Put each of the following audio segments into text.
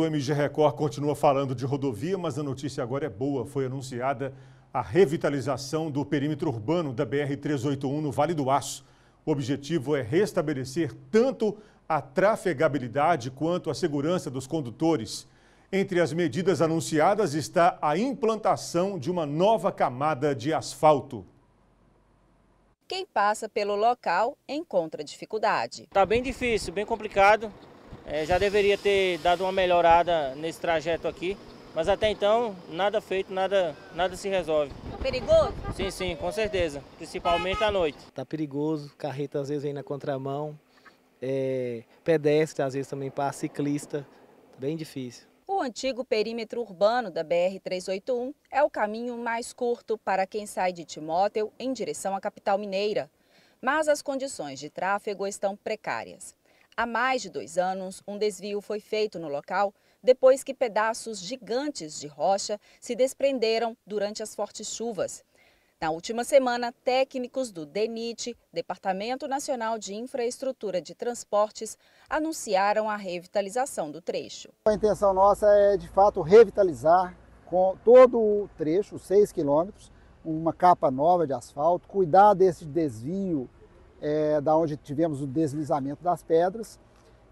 O MG Record continua falando de rodovia, mas a notícia agora é boa. Foi anunciada a revitalização do perímetro urbano da BR-381 no Vale do Aço. O objetivo é restabelecer tanto a trafegabilidade quanto a segurança dos condutores. Entre as medidas anunciadas está a implantação de uma nova camada de asfalto. Quem passa pelo local encontra dificuldade. Está bem difícil, bem complicado. É, já deveria ter dado uma melhorada nesse trajeto aqui, mas até então nada feito, nada, nada se resolve. Perigoso? Sim, sim, com certeza, principalmente à noite. Tá perigoso, carreta às vezes vem na contramão, é, pedestre às vezes também passa, ciclista, bem difícil. O antigo perímetro urbano da BR-381 é o caminho mais curto para quem sai de Timóteo em direção à capital mineira. Mas as condições de tráfego estão precárias. Há mais de dois anos, um desvio foi feito no local depois que pedaços gigantes de rocha se desprenderam durante as fortes chuvas. Na última semana, técnicos do DENIT, Departamento Nacional de Infraestrutura de Transportes, anunciaram a revitalização do trecho. A intenção nossa é, de fato, revitalizar com todo o trecho, 6 quilômetros, uma capa nova de asfalto, cuidar desse desvio é, da onde tivemos o deslizamento das pedras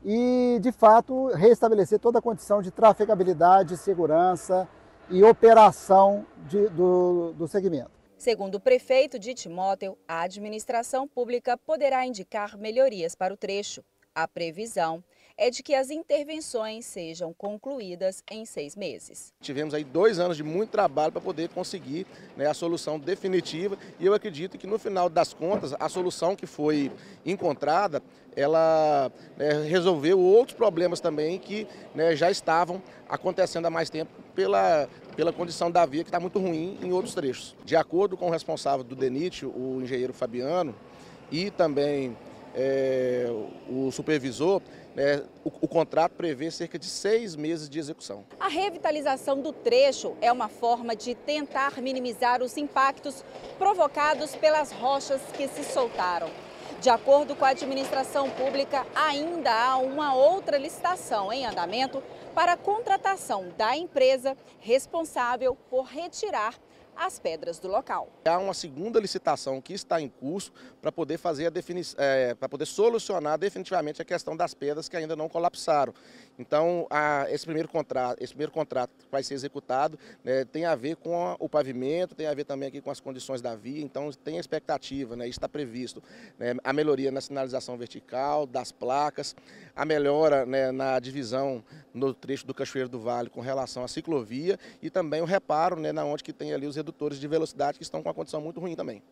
e, de fato, restabelecer toda a condição de trafegabilidade, segurança e operação de, do, do segmento. Segundo o prefeito de Timóteo, a administração pública poderá indicar melhorias para o trecho. A previsão é de que as intervenções sejam concluídas em seis meses. Tivemos aí dois anos de muito trabalho para poder conseguir né, a solução definitiva e eu acredito que no final das contas a solução que foi encontrada ela né, resolveu outros problemas também que né, já estavam acontecendo há mais tempo pela, pela condição da via que está muito ruim em outros trechos. De acordo com o responsável do DENIT, o engenheiro Fabiano, e também é, o supervisor, é, o, o, contrato prevê cerca de seis meses de execução. A revitalização do trecho é uma forma de tentar minimizar os impactos provocados pelas rochas que se soltaram. De acordo com a administração pública, ainda há uma outra licitação em andamento para a contratação da empresa responsável por retirar as pedras do local. Há uma segunda licitação que está em curso para poder fazer a definição, é, para poder solucionar definitivamente a questão das pedras que ainda não colapsaram. Então, a, esse, primeiro contrato, esse primeiro contrato que vai ser executado né, tem a ver com a, o pavimento, tem a ver também aqui com as condições da via, então tem expectativa, né, está previsto né, a melhoria na sinalização vertical, das placas, a melhora né, na divisão no trecho do Cachoeiro do Vale com relação à ciclovia e também o reparo né, na onde que tem ali os redutores de velocidade que estão com uma condição muito ruim também.